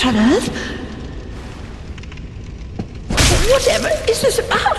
What on earth? Whatever is this about?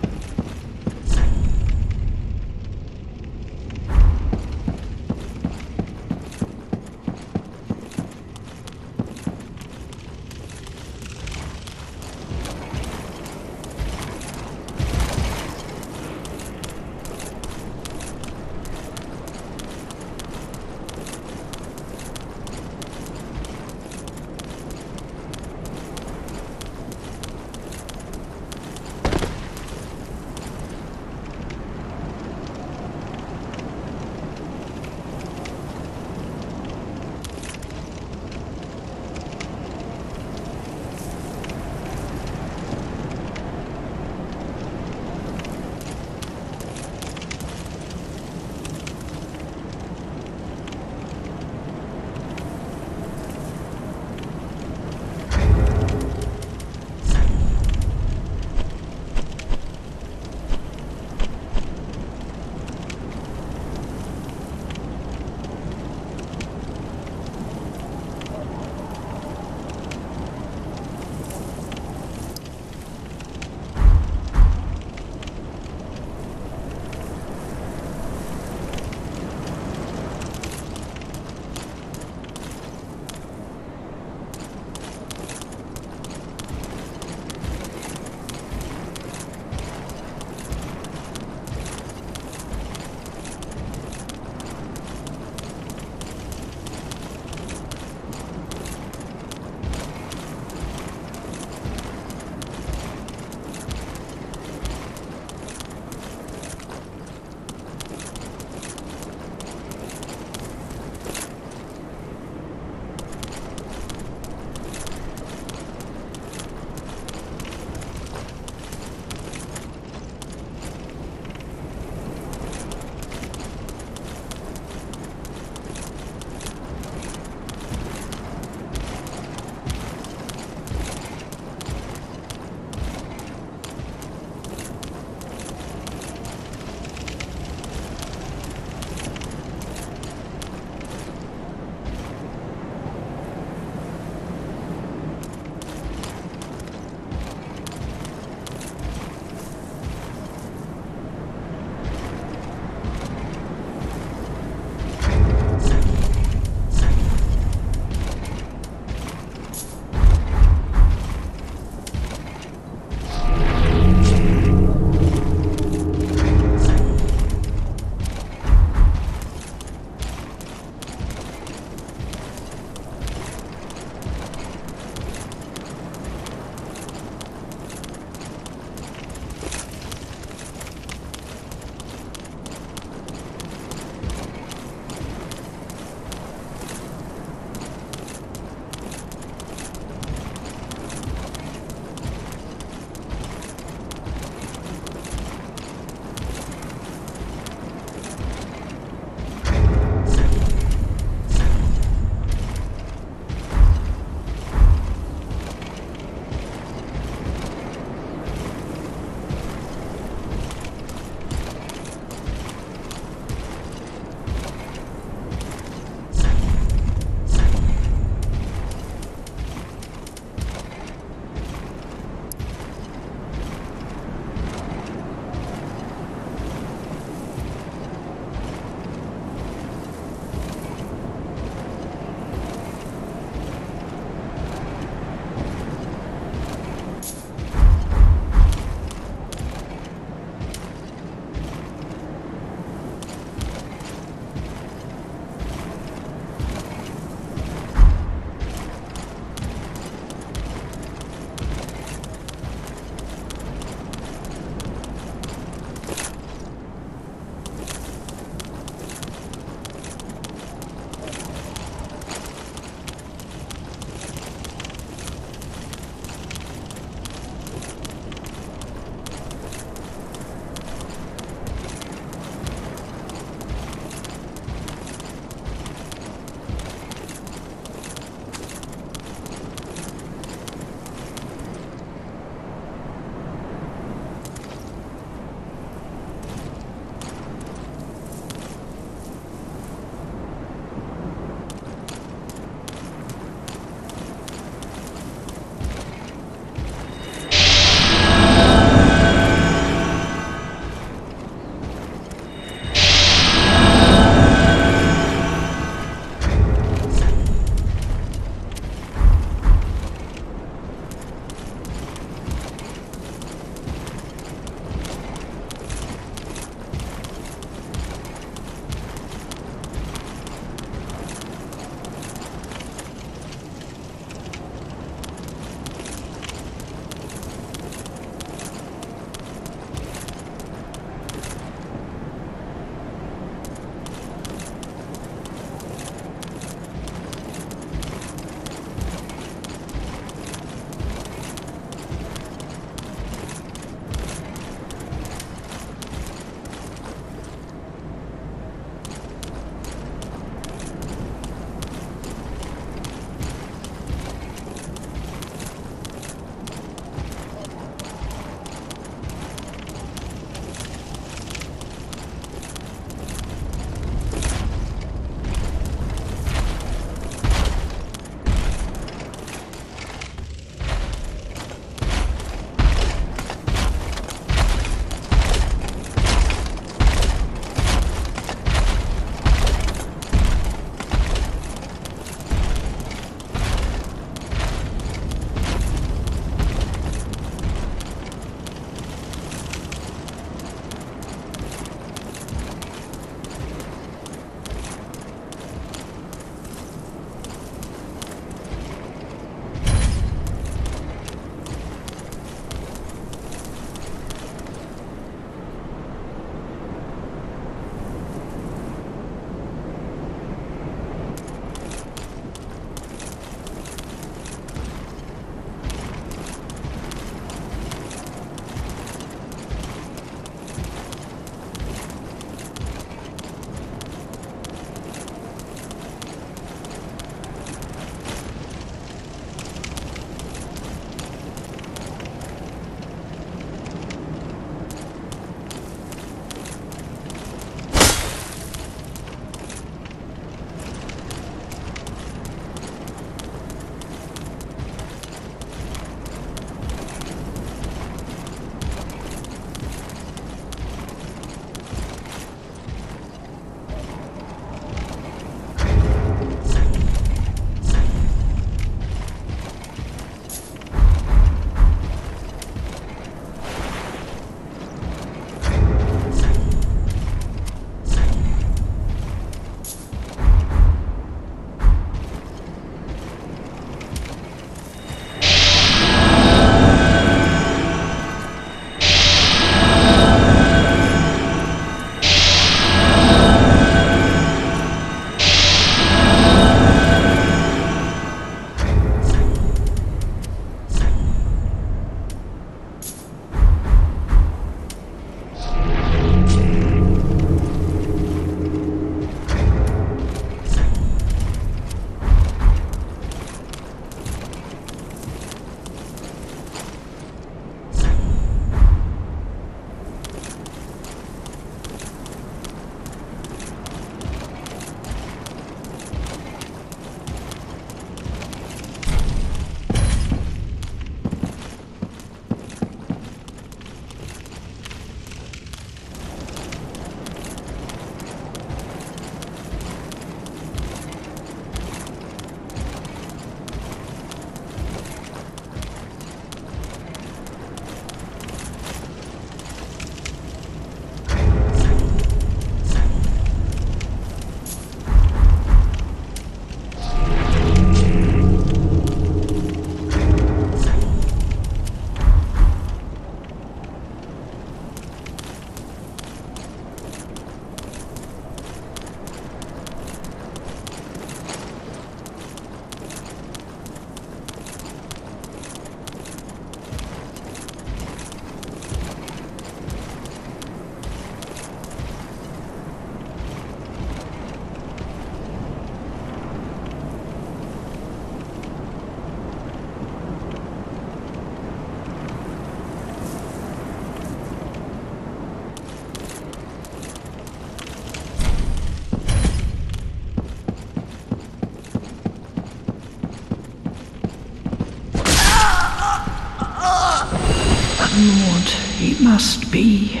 Must be.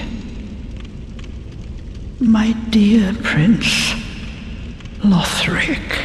My dear Prince Lothric.